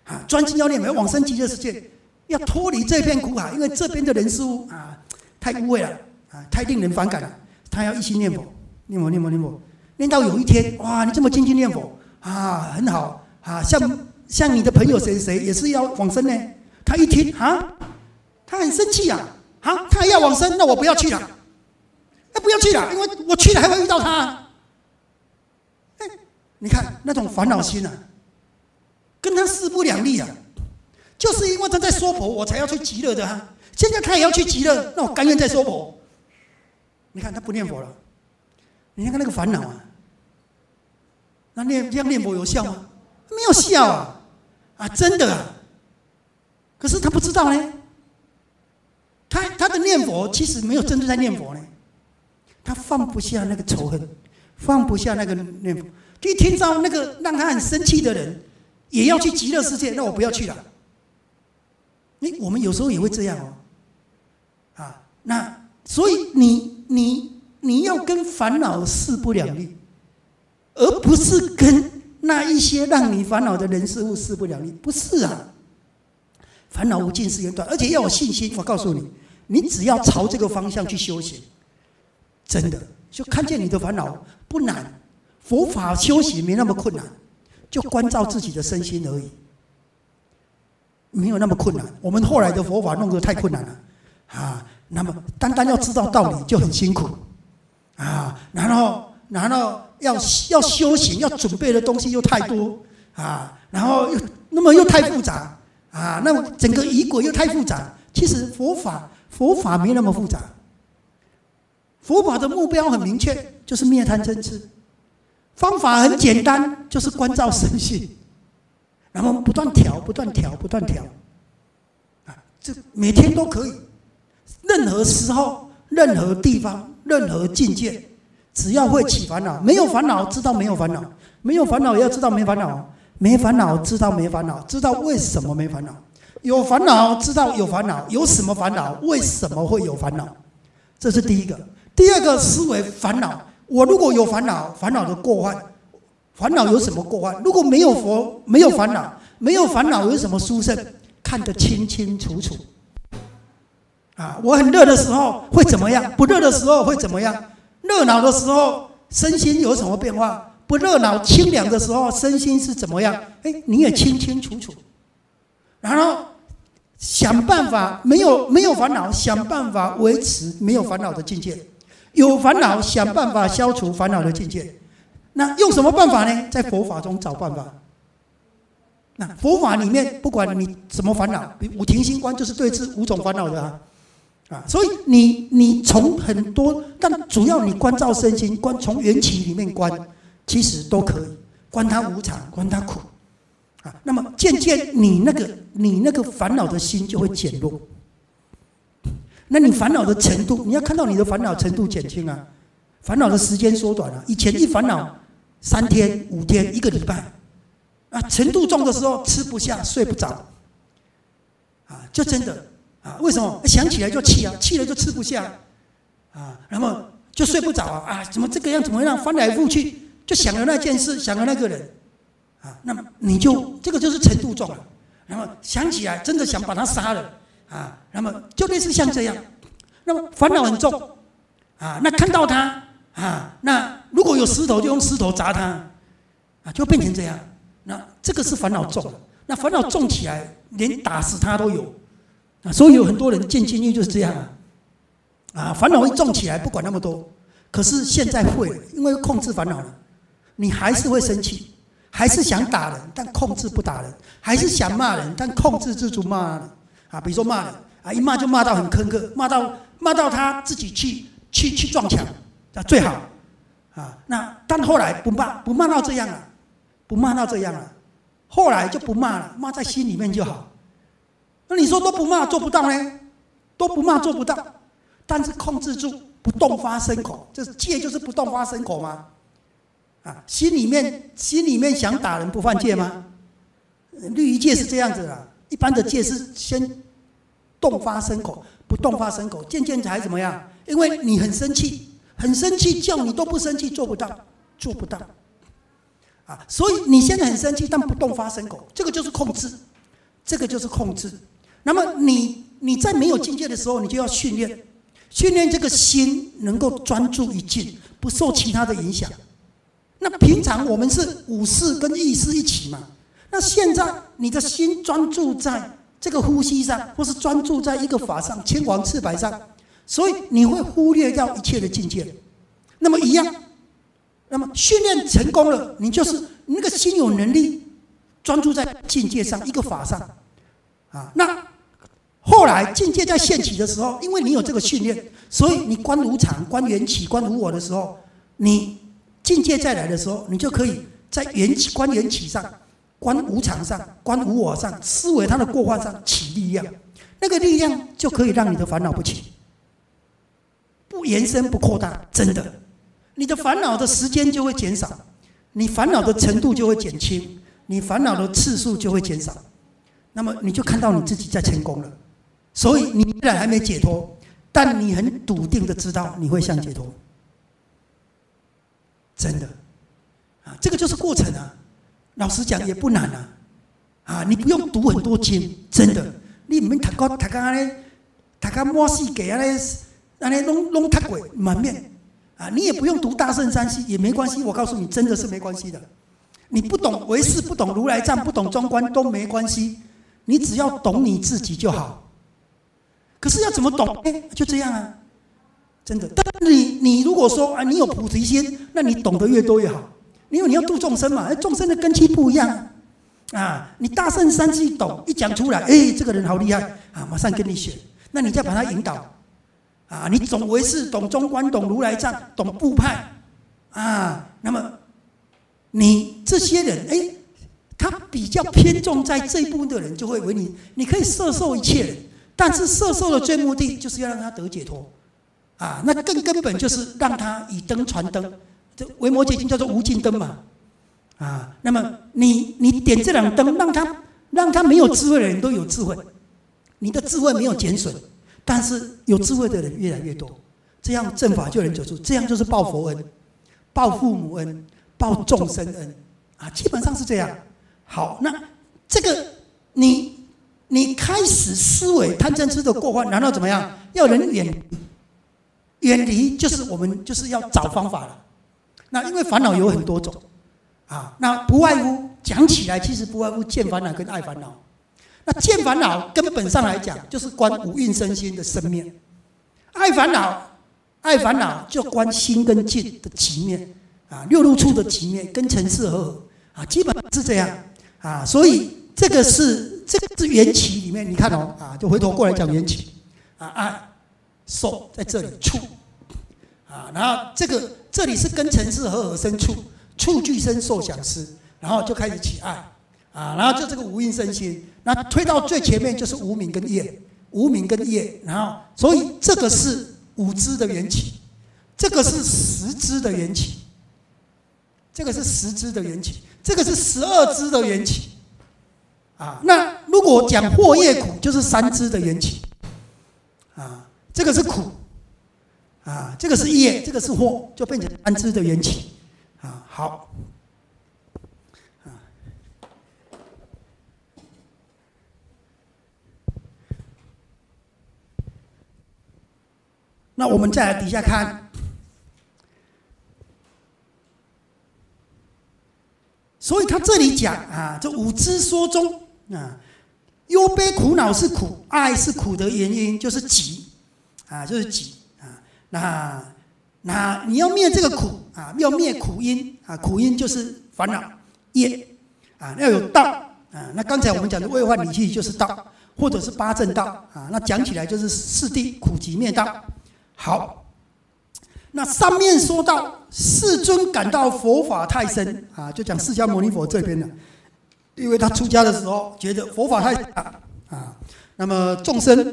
Speaker 1: 啊，专心要念佛，往生极乐世界，要脱离这片苦海，因为这边的人事物啊。太污秽了啊！太令人反感了。他要一心念佛，念佛，念佛，念佛，念到有一天，哇！你这么精进念佛啊，很好啊。像像你的朋友谁谁也是要往生呢？他一听啊，他很生气呀！啊，他要往生，那我不要去了。那不要去了，因为我去了还会遇到他。哎，你看那种烦恼心啊，跟他势不两立啊。就是因为他在说婆，我才要去极乐的啊。现在他也要去极乐，那我甘愿在说佛。你看他不念佛了，你看看那个烦恼啊，那念这样念佛有效吗？没有效啊！啊，真的啊！可是他不知道呢。他他的念佛其实没有真正在念佛呢。他放不下那个仇恨，放不下那个念佛。一听到那个让他很生气的人也要去极乐世界，那我不要去了。哎，我们有时候也会这样哦。啊，那所以你你你要跟烦恼势不两立，而不是跟那一些让你烦恼的人事物势不两立，不是啊。烦恼无尽，时间短，而且要有信心。我告诉你，你只要朝这个方向去修行。真的，就看见你的烦恼不难，佛法修行没那么困难，就关照自己的身心而已，没有那么困难。我们后来的佛法弄得太困难了，啊，那么单单要知道道理就很辛苦，啊，然后然后要要修行要准备的东西又太多，啊，然后又那么又太复杂，啊，那整个仪轨又太复杂。其实佛法佛法没那么复杂。佛法的目标很明确，就是灭贪嗔痴；方法很简单，就是关照身心，然后不断调、不断调、不断调。啊，这每天都可以，任何时候、任何地方、任何境界，只要会起烦恼，没有烦恼知道没有烦恼，没有烦恼也要知道没烦恼，没烦恼知道没烦恼，知道为什么没烦恼，有烦恼知道有烦恼，有什么烦恼？为什么会有烦恼？这是第一个。第二个思维烦恼，我如果有烦恼，烦恼的过患，烦恼有什么过患？如果没有佛，没有烦恼，没有烦恼有什么殊胜？看得清清楚楚。啊，我很热的时候会怎么样？不热的时候会怎么样？热闹的时候身心有什么变化？不热闹清凉的时候身心是怎么样？哎，你也清清楚楚。然后想办法，没有没有烦恼，想办法维持没有烦恼的境界。有烦恼，想办法消除烦恼的境界。那用什么办法呢？在佛法中找办法。那佛法里面，不管你什么烦恼，五停心观就是对治五种烦恼的啊。啊，所以你你从很多，但主要你关照身心，关从缘起里面观，其实都可以观它无常，观它苦。啊，那么渐渐你那个你那个烦恼的心就会减弱。那你烦恼的程度，你要看到你的烦恼程度减轻啊，烦恼的时间缩短了。以前一烦恼三天、五天、一个礼拜，啊，程度重的时候吃不下、睡不着，啊，就真的啊，为什么想起来就气啊？气了就吃不下，啊，然后就睡不着啊啊，怎么这个样？怎么样？翻来覆去就想着那件事，想着那个人，啊，那么你就这个就是程度重了，然后想起来真的想把他杀了。啊，那么就类似像这样，那么烦恼很重，啊，那看到他啊，那如果有石头就用石头砸他，啊，就变成这样，那这个是烦恼重，那烦恼重起来连打死他都有，啊，所以有很多人见监狱就是这样啊，啊，烦恼一重起来不管那么多，可是现在会了，因为控制烦恼了，你还是会生气，还是想打人，但控制不打人，还是想骂人，但控制自主骂人。啊，比如说骂人啊，一骂就骂到很苛刻，骂到骂到他自己去去去撞墙，啊最好啊。那但后来不骂不骂到这样了，不骂到这样了，后来就不骂了，骂在心里面就好。那你说都不骂做不到呢？都不骂做不到，但是控制住不动发声口，这戒就是不动发声口吗？心里面心里面想打人不犯戒吗？律仪戒是这样子的。一般的戒是先动发声口，不动发声口，渐渐才怎么样？因为你很生气，很生气，叫你都不生气，做不到，做不到。啊，所以你现在很生气，但不动发声口，这个就是控制，这个就是控制。那么你你在没有境界的时候，你就要训练，训练这个心能够专注一境，不受其他的影响。那平常我们是五事跟意识一起嘛？那现在你的心专注在这个呼吸上，或是专注在一个法上，千王赤白上，所以你会忽略掉一切的境界。那么一样，那么训练成功了，你就是那个心有能力专注在境界上，一个法上啊。那后来境界在现起的时候，因为你有这个训练，所以你观无常、观缘起、观无我的时候，你境界再来的时候，你就可以在缘起观缘起上、观无常上、观无我上、思维它的过患上起力量，那个力量就可以让你的烦恼不起，不延伸不扩大，真的，你的烦恼的时间就会减少，你烦恼的程度就会减轻，你烦恼的次数就会减少，那么你就看到你自己在成功了。所以你依然还没解脱，但你很笃定的知道你会向解脱，真的，啊，这个就是过程啊。老实讲也不难啊，啊，你不用读很多经，真的，你唔免读个读个安尼，读个末世给安尼，安尼弄弄读过满面，啊，你也不用读大圣三系也没关系。我告诉你，真的是没关系的。你不懂唯识，不懂如来藏，不懂中观都没关系，你只要懂你自己就好。可是要怎么懂？哎，就这样啊，真的。但你你如果说啊，你有菩提心，那你懂得越多越好，因为你要度众生嘛。众生的根基不一样啊。你大圣三句懂，一讲出来，哎，这个人好厉害啊，马上跟你学。那你再把他引导啊，你懂唯识，懂中观，懂如来藏，懂部派啊。那么你这些人，哎，他比较偏重在这一部分的人，就会为你，你可以摄受一切人。但是摄受的最目的就是要让他得解脱，啊，那更根本就是让他以灯传灯，这维摩诘经叫做无尽灯嘛，啊，那么你你点这盏灯，让他让他没有智慧的人都有智慧，你的智慧没有减损，但是有智慧的人越来越多，这样正法就能走出，这样就是报佛恩，报父母恩，报众生恩，啊，基本上是这样。好，那这个你。你开始思维贪嗔痴的过患，难道怎么样？要人远远离，就是我们就是要找方法了。那因为烦恼有很多种啊，那不外乎讲起来，其实不外乎见烦恼跟爱烦恼。那见烦恼根本上来讲，就是关五蕴身心的生灭；爱烦恼，爱烦恼就关心跟境的极面啊，六路处的极面跟层次合合啊，基本是这样啊。所以这个是。这个是缘起里面，你看哦，啊，就回头过来讲缘起，啊啊，受在这里处，啊，然后这个这里是跟尘世合合生处，处具生受想思，然后就开始起爱，啊，然后就这个无因生心，那推到最前面就是无名跟业，无名跟业，然后所以这个是五支的缘起，这个是十支的缘起，这个是十支的缘起，这个是十二支的缘起。啊，那如果讲祸业苦，就是三支的缘起，这个是苦，啊，这个是业，这个是祸，就变成三支的缘起，啊，好，啊，那我们再来底下看，所以他这里讲啊，这五知说中。啊，忧悲苦恼是苦，爱是苦的原因就是己，啊，就是己啊。那那你要灭这个苦啊，要灭苦因啊，苦因就是烦恼业啊，要有道啊。那刚才我们讲的未患理气就是道，或者是八正道啊。那讲起来就是四谛苦集灭道。好，那上面说到世尊感到佛法太深啊，就讲释迦牟尼佛这边的。因为他出家的时候觉得佛法太大啊，那么众生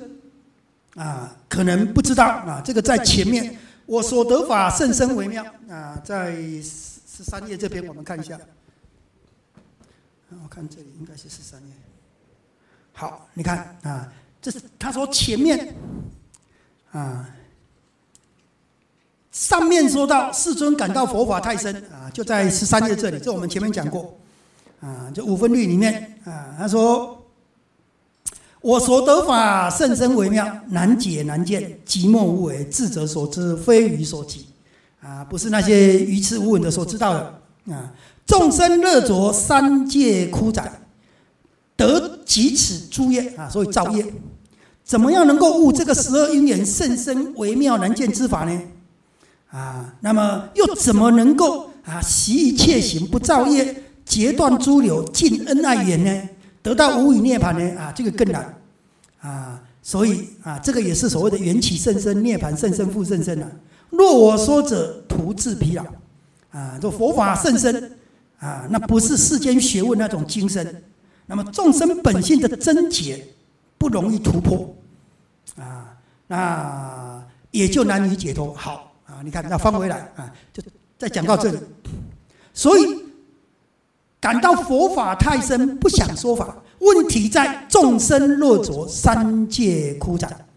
Speaker 1: 啊可能不知道啊，这个在前面我所得法甚深微妙啊，在十三页这边我们看一下，我看这里应该是十三页。好，你看啊，这是他说前面啊，上面说到世尊感到佛法太深啊，就在十三页这里，这我们前面讲过。啊，就五分律里面啊，他说：“我所得法甚深微妙，难解难见，寂寞无为，智者所知，非愚所及。啊，不是那些愚痴无闻的所知道的。啊，众生乐着三界枯窄，得几此诸业啊，所以造业。怎么样能够悟这个十二因缘甚深微妙难见之法呢？啊，那么又怎么能够啊习一切行不造业？”截断诸流，尽恩爱缘呢？得到无语涅槃呢？啊，这个更难啊！所以啊，这个也是所谓的缘起甚深，涅槃甚深，复甚深啊。若我说者，徒自疲劳啊！这佛法甚深啊，那不是世间学问那种精深。那么众生本性的真解不容易突破，啊，那也就难以解脱。好啊，你看，那翻回来啊，就再讲到这里。所以感到佛法太深，不想说法。问题在众生若着三界枯斩，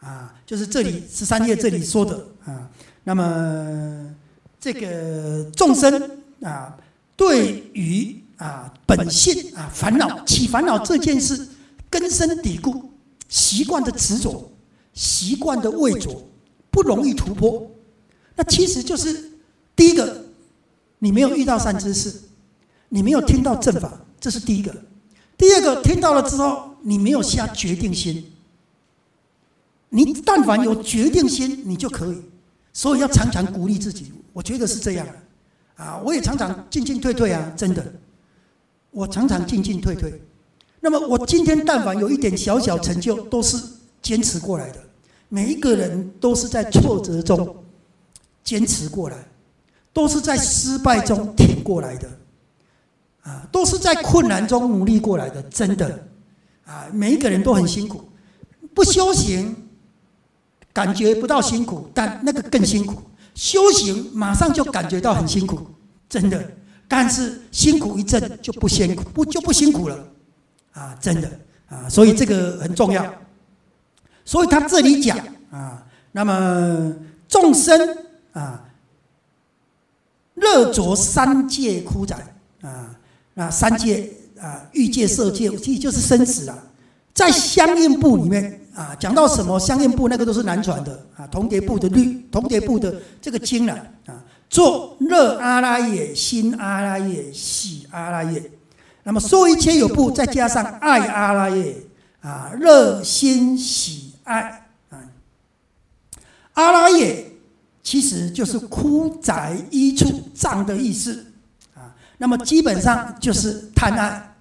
Speaker 1: 啊，就是这里十三页这里说的啊。那么这个众生啊，对于啊本性啊烦恼起烦恼这件事根深蒂固，习惯的执着，习惯的畏着，不容易突破。那其实就是第一个，你没有遇到善知识，你没有听到正法，这是第一个。第二个，听到了之后，你没有下决定心。你但凡有决定心，你就可以。所以要常常鼓励自己，我觉得是这样。啊，我也常常进进退退啊，真的。我常常进进退退。那么我今天但凡有一点小小成就，都是坚持过来的。每一个人都是在挫折中坚持过来，都是在失败中挺过来的。啊，都是在困难中努力过来的，真的，啊，每一个人都很辛苦，不修行，感觉不到辛苦，但那个更辛苦。修行马上就感觉到很辛苦，真的，但是辛苦一阵就不辛苦，不就不辛苦了，啊，真的，啊，所以这个很重要。所以他这里讲啊，那么众生啊，热着三界枯斩啊。啊，三界啊，欲界、色界，其实就是生死啊。在相应部里面啊，讲到什么相应部，那个都是难传的啊。同叠部的律，同叠部的这个经呢啊，做热阿拉耶、心阿拉耶、喜阿拉耶。那么说一切有部，再加上爱阿拉耶啊，热心喜爱啊。阿拉耶其实就是枯宅一处葬的意思。那么基本上就是贪爱，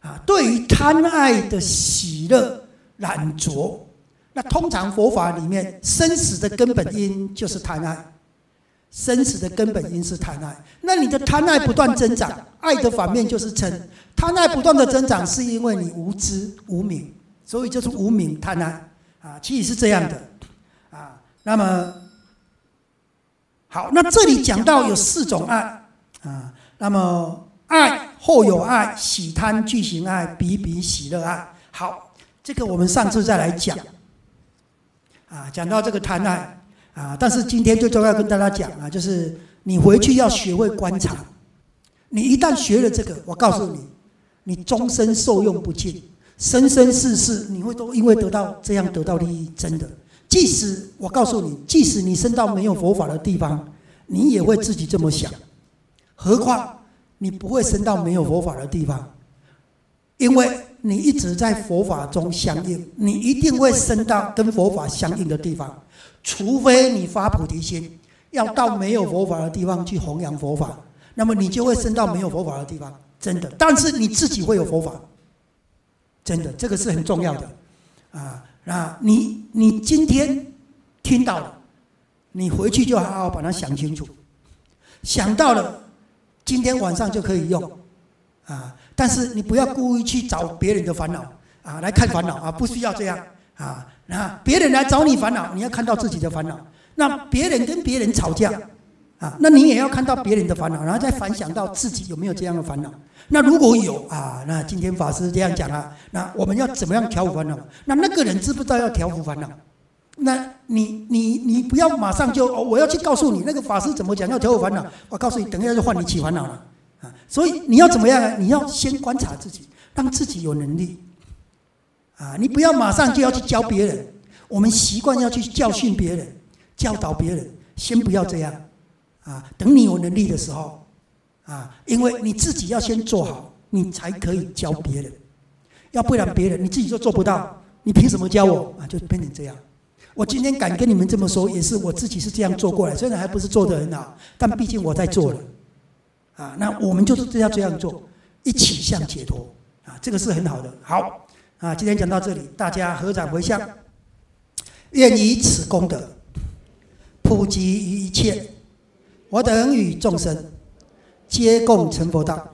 Speaker 1: 啊，对于贪爱的喜乐染着，那通常佛法里面生死的根本因就是贪爱，生死的根本因是贪爱。那你的贪爱不断增长，爱的反面就是嗔。贪爱不断的增长，是因为你无知无明，所以就是无明贪爱啊，其实是这样的啊。那么好，那这里讲到有四种爱啊。那么爱后有爱，喜贪俱行爱，比比喜乐爱。好，这个我们上次再来讲。啊，讲到这个贪爱啊，但是今天最重要跟大家讲啊，就是你回去要学会观察。你一旦学了这个，我告诉你，你终身受用不尽，生生世世你会都因为得到这样得到利益，真的。即使我告诉你，即使你生到没有佛法的地方，你也会自己这么想。何况你不会升到没有佛法的地方，因为你一直在佛法中相应，你一定会升到跟佛法相应的地方，除非你发菩提心，要到没有佛法的地方去弘扬佛法，那么你就会升到没有佛法的地方，真的。但是你自己会有佛法，真的，这个是很重要的啊。那你你今天听到了，你回去就好好把它想清楚，想到了。今天晚上就可以用，啊！但是你不要故意去找别人的烦恼啊，来看烦恼啊，不需要这样啊。那别人来找你烦恼，你要看到自己的烦恼。那别人跟别人吵架啊，那你也要看到别人的烦恼，然后再反想到自己有没有这样的烦恼。那如果有啊，那今天法师这样讲啊，那我们要怎么样调伏烦恼？那那个人知不知道要调伏烦恼？那你你你不要马上就我要去告诉你那个法师怎么讲要调伏烦恼，我告诉你等一下就换你起烦恼了啊！所以你要怎么样呢？你要先观察自己，让自己有能力啊！你不要马上就要去教别人，我们习惯要去教训别人、教导别人，先不要这样啊！等你有能力的时候啊，因为你自己要先做好，你才可以教别人，要不然别人你自己都做不到，你凭什么教我啊？就变成这样。我今天敢跟你们这么说，也是我自己是这样做过来，虽然还不是做得很好，但毕竟我在做了，啊，那我们就是这样这样做，一起向解脱，啊，这个是很好的。好，啊，今天讲到这里，大家合掌回向，愿以此功德普及于一切，我等与众生，皆共成佛道。